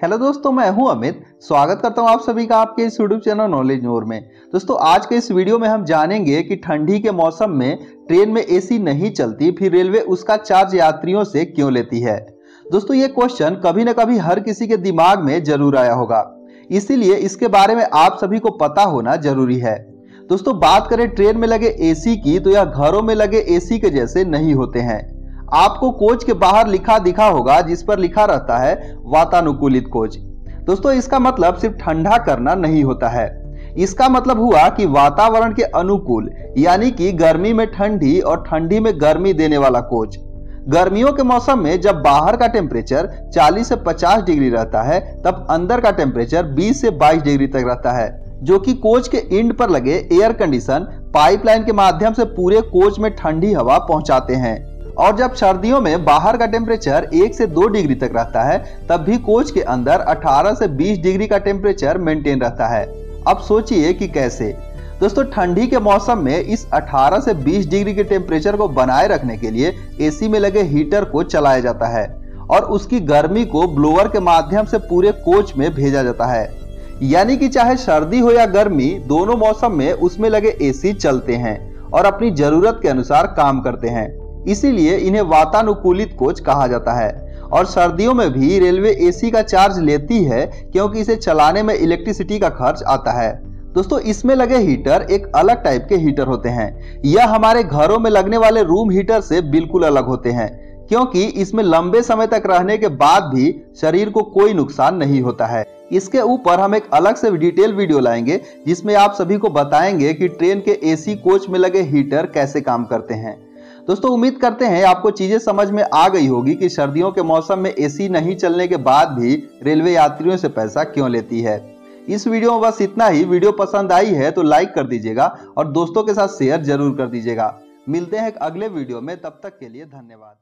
Hello दोस्तों, मैं हूँ अमित। स्वागत करता हूँ आप सभी का आपके इस यूट्यूब चैनल नॉलेज नोर में। दोस्तों, आज के इस वीडियो में हम जानेंगे कि ठंडी के मौसम में ट्रेन में एसी नहीं चलती, फिर रेलवे उसका चार्ज यात्रियों से क्यों लेती है? दोस्तों, ये क्वेश्चन कभी न कभी हर किसी के दिमाग में ज़रूर आया होगा। इसीलिए इसके बारे में आप सभी को पता होना ज़रूरी है। दोस्तों, बात करें ट्रेन में लगे एसी की तो यह घरों में लगे एसी के जैसे नहीं होते हैं। आपको कोच के बाहर लिखा दिखा होगा, जिस पर लिखा रहता है वातानुकूलित कोच। दोस्तों, इसका मतलब सिर्फ़ ठंडा करना नहीं होता है। इसका मतलब हुआ कि वातावरण के अनुकूल, यानी कि गर्मी में ठंडी और ठंडी में गर्मी देने वाला कोच। गर्मियों के मौसम में जब बाहर का टेम्परेचर 40 से 50 डिग्री रहता है, तब अंदर का टेम्परेचर 20 से 22 डिग्री तक रहता है, जो कि कोच के इंड पर लगे एयर कंडीशन पाइपलाइन के माध्यम से पूरे कोच में ठंडी हवा पहुंचाते हैं। और जब सर्दियों में बाहर का टेम्परेचर एक से दो डिग्री तक रहता है, तब भी कोच के अंदर 18 से 20 डिग्री का टेम्परेचर मेंटेन रहता है। अब सोचिए कि कैसे? दोस्तों, ठंडी के मौसम में इस 18 से 20 डिग्री के टेम्परेचर को बनाए रखने के लिए एसी में लगे हीटर को चलाया जाता है और उसकी गर्मी को ब्लोअर के माध्यम से पूरे कोच में भेजा जाता है। यानी कि चाहे सर्दी हो या गर्मी, दोनों मौसम में उसमें लगे एसी चलते हैं और अपनी ज़रूरत के अनुसार काम करते हैं। इसीलिए इन्हें वातानुकूलित कोच कहा जाता है। और सर्दियों में भी रेलवे एसी का चार्ज लेती है, क्योंकि इसे चलाने में इलेक्ट्रिसिटी का खर्च आता है। दोस्तों, इसमें लगे हीटर एक अलग टाइप के हीटर होते हैं। यह हमारे घरों में लगने वाले रूम हीटर से बिल्कुल अलग होते हैं, क्योंकि इसमें लंबे समय तक रहने के बाद भी शरीर को कोई नुकसान नहीं होता है। इसके ऊपर हम एक अलग से डिटेल वीडियो लाएँगे, जिसमें आप सभी को बताएँगे कि ट्रेन के एसी कोच में लगे हीटर कैसे काम करते हैं। दोस्तों, उम्मीद करते हैं आपको चीज़ें समझ में आ गई होगी कि सर्दियों के मौसम में एसी नहीं चलने के बाद भी रेलवे यात्रियों से पैसा क्यों लेती है। इस वीडियो में बस इतना ही। वीडियो पसंद आई है तो लाइक कर दीजिएगा और दोस्तों के साथ शेयर ज़रूर कर दीजिएगा। मिलते हैं अगले वीडियो में। तब तक के लिए धन्यवाद।